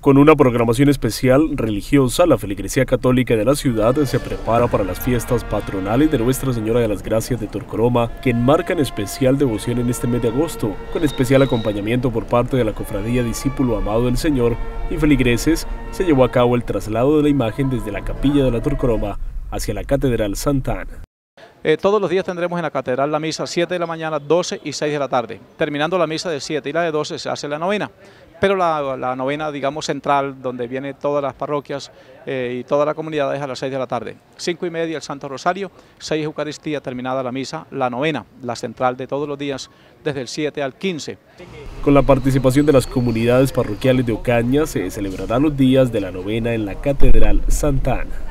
Con una programación especial religiosa, la Feligresía Católica de la ciudad se prepara para las fiestas patronales de Nuestra Señora de las Gracias de Torcoroma, que enmarcan especial devoción en este mes de agosto, con especial acompañamiento por parte de la Cofradía Discípulo Amado del Señor y feligreses, se llevó a cabo el traslado de la imagen desde la capilla de la Torcoroma hacia la Catedral Santa Ana. Eh, todos los días tendremos en la catedral la misa 7 de la mañana, 12 y 6 de la tarde. Terminando la misa de 7 y la de 12 se hace la novena pero la, novena, digamos, central, donde viene todas las parroquias eh, y toda la comunidad es a las 6 de la tarde. 5 y media el Santo Rosario, 6 Eucaristía, terminada la misa, la novena, la central de todos los días, desde el 7 al 15. Con la participación de las comunidades parroquiales de Ocaña, se celebrarán los días de la novena en la Catedral Santa Ana.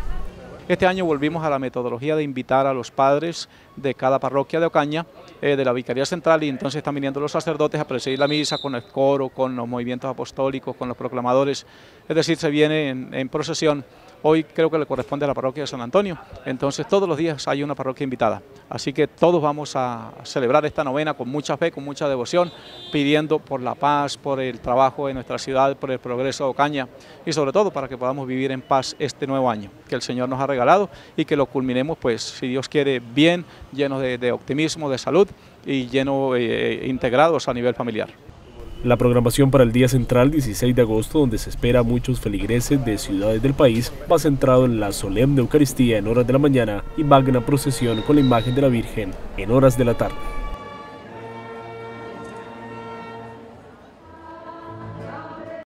Este año volvimos a la metodología de invitar a los padres de cada parroquia de Ocaña, eh, de la Vicaría Central, y entonces están viniendo los sacerdotes a presidir la misa con el coro, con los movimientos apostólicos, con los proclamadores, es decir, se viene en procesión Hoy creo que le corresponde a la parroquia de San Antonio, entonces todos los días hay una parroquia invitada. Así que todos vamos a celebrar esta novena con mucha fe, con mucha devoción, pidiendo por la paz, por el trabajo en nuestra ciudad, por el progreso de Ocaña y sobre todo para que podamos vivir en paz este nuevo año que el Señor nos ha regalado y que lo culminemos, pues, si Dios quiere, bien, llenos de, optimismo, de salud y llenos eh, integrados a nivel familiar. La programación para el día central 16 de agosto, donde se espera a muchos feligreses de ciudades del país, va centrado en la solemne Eucaristía en horas de la mañana y magna procesión con la imagen de la Virgen en horas de la tarde.